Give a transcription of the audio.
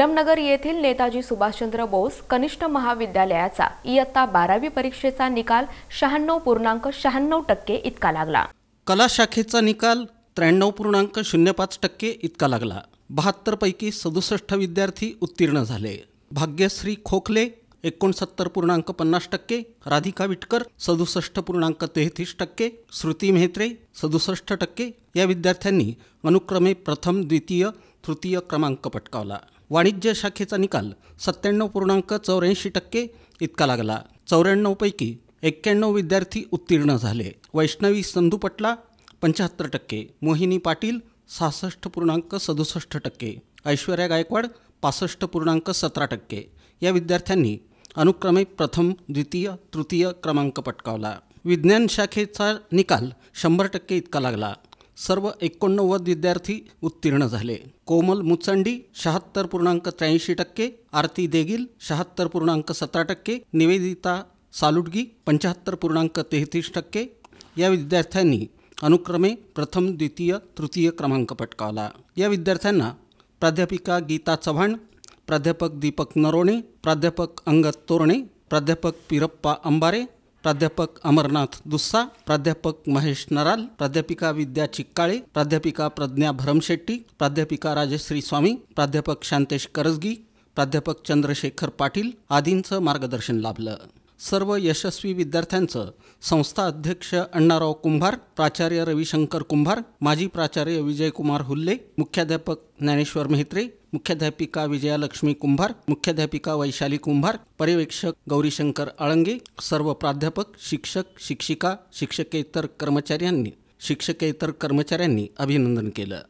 निलमनगर येथील नेताजी सुभाषचंद्र बोस कनिष्ठ महाविद्यालयाचा इयत्ता बारावी परीक्षेचा निकाल शहाण्णव पूर्णांक शहाण्णव टक्के इतका लागला. कला शाखेचा निकाल त्र्याण्णव पूर्णांक शून्य पाच टक्के इतका लागला. बहात्तरपैकी सदुसष्ट विद्यार्थी उत्तीर्ण झाले. भाग्यश्री खोखले एकोणसत्तर पूर्णांक पन्नास टक्के राधिका विटकर सदुसष्ट पूर्णांक तेहतीस टक्के श्रुती मेहत्रे सदुसष्ट टक्के. या विद्यार्थ्यांनी अनुक्रमे प्रथम द्वितीय तृतीय क्रमांक पटकावला. वाणिज्य शाखेचा निकाल सत्त्याण्णव पूर्णांक चौऱ्याऐंशी टक्के इतका लागला. चौऱ्याण्णवपैकी एक्क्याण्णव विद्यार्थी उत्तीर्ण झाले. वैष्णवी संधू पटला पंच्याहत्तर टक्के. मोहिनी पाटील सहासष्ट पूर्णांक सदुसष्ट टक्के. ऐश्वर्या गायकवाड पासष्ट पूर्णांक सतरा टक्के. या विद्यार्थ्यांनी अनुक्रमे प्रथम द्वितीय तृतीय क्रमांक पटकावला. विज्ञान शाखेचा निकाल शंभर टक्के इतका लागला. सर्व एकोणनव्वद विद्यार्थी उत्तीर्ण झाले. कोमल मुचंडी शहात्तर पूर्णांक त्र्याऐंशी टक्के आरती देगिल शहात्तर पूर्णांक सतरा टक्के निवेदिता सालुटगी पंच्याहत्तर पूर्णांक तेहतीस टक्के. या विद्यार्थ्यांनी अनुक्रमे प्रथम द्वितीय तृतीय क्रमांक पटकावला. या विद्यार्थ्यांना प्राध्यापिका गीता चव्हाण प्राध्यापक दीपक नरोणे प्राध्यापक अंगद तोरणे प्राध्यापक पिरप्पा अंबारे प्राध्यापक अमरनाथ दुस्सा प्राध्यापक महेश नराल प्राध्यापिका विद्या चिक्काळे प्राध्यापिका प्रज्ञा भरमशेट्टी प्राध्यापिका राजश्री स्वामी प्राध्यापक शांतेश करजगी प्राध्यापक चंद्रशेखर पाटील आदींचं मार्गदर्शन लाभलं. सर्व यशस्वी विद्यार्थ्यांचं संस्था अध्यक्ष अण्णाराव कुंभार प्राचार्य रविशंकर कुंभार माजी प्राचार्य विजयकुमार हुल्ले मुख्याध्यापक ज्ञानेश्वर मेहत्रे मुख्याध्यापिका विजयालक्ष्मी कुंभार मुख्याध्यापिका वैशाली कुंभार पर्यवेक्षक गौरीशंकर आळंगे सर्व प्राध्यापक शिक्षक शिक्षिका शिक्षकेतर कर्मचाऱ्यांनी शिक्षकेतर कर्मचाऱ्यांनी अभिनंदन केलं.